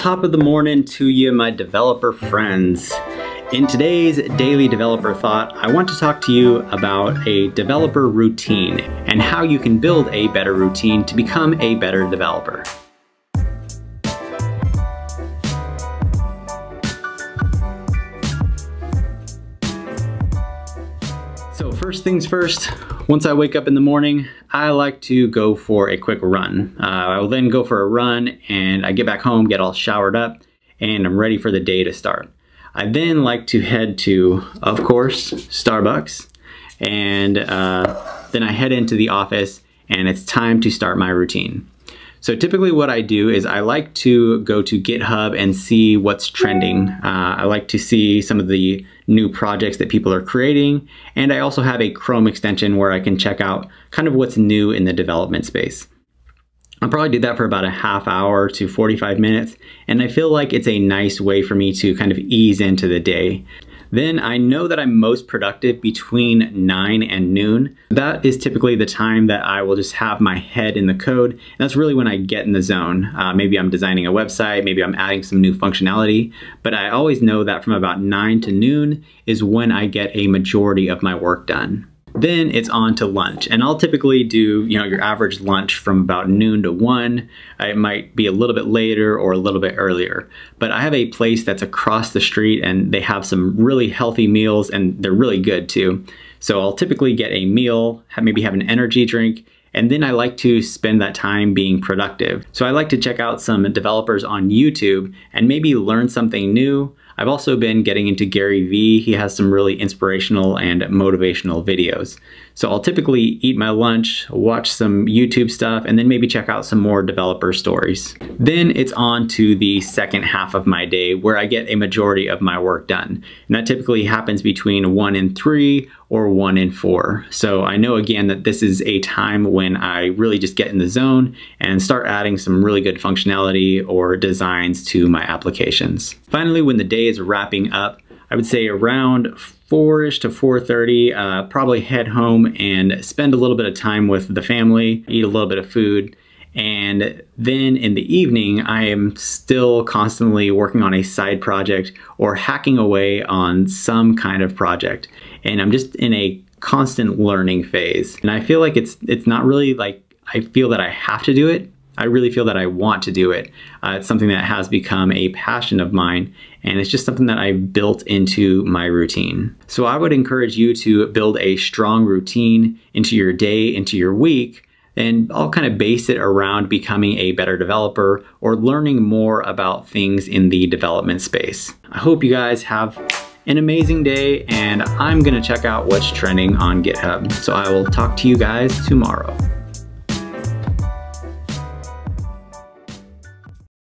top of the morning to you, my developer friends. In today's Daily Developer Thought, I want to talk to you about a developer routine and how you can build a better routine to become a better developer. First things first, once I wake up in the morning, I like to go for a quick run. Uh, I will then go for a run and I get back home, get all showered up, and I'm ready for the day to start. I then like to head to, of course, Starbucks, and uh, then I head into the office and it's time to start my routine. So typically what I do is I like to go to GitHub and see what's trending. Uh, I like to see some of the new projects that people are creating. And I also have a Chrome extension where I can check out kind of what's new in the development space. I'll probably do that for about a half hour to 45 minutes. And I feel like it's a nice way for me to kind of ease into the day. Then I know that I'm most productive between 9 and noon. That is typically the time that I will just have my head in the code. And that's really when I get in the zone. Uh, maybe I'm designing a website, maybe I'm adding some new functionality, but I always know that from about 9 to noon is when I get a majority of my work done. Then it's on to lunch. And I'll typically do, you know, your average lunch from about noon to one. Uh, it might be a little bit later or a little bit earlier. But I have a place that's across the street and they have some really healthy meals and they're really good too. So I'll typically get a meal, maybe have an energy drink, and then I like to spend that time being productive. So I like to check out some developers on YouTube and maybe learn something new I've also been getting into Gary Vee. He has some really inspirational and motivational videos. So I'll typically eat my lunch, watch some YouTube stuff, and then maybe check out some more developer stories. Then it's on to the second half of my day where I get a majority of my work done. And that typically happens between one and three or one in four. So I know again that this is a time when I really just get in the zone and start adding some really good functionality or designs to my applications. Finally, when the day is wrapping up, I would say around 4ish to 4.30, uh, probably head home and spend a little bit of time with the family, eat a little bit of food, and then in the evening, I am still constantly working on a side project or hacking away on some kind of project. And I'm just in a constant learning phase. And I feel like it's it's not really like I feel that I have to do it. I really feel that I want to do it. Uh, it's something that has become a passion of mine, and it's just something that I've built into my routine. So I would encourage you to build a strong routine into your day, into your week, and I'll kind of base it around becoming a better developer or learning more about things in the development space. I hope you guys have an amazing day and I'm gonna check out what's trending on GitHub. So I will talk to you guys tomorrow.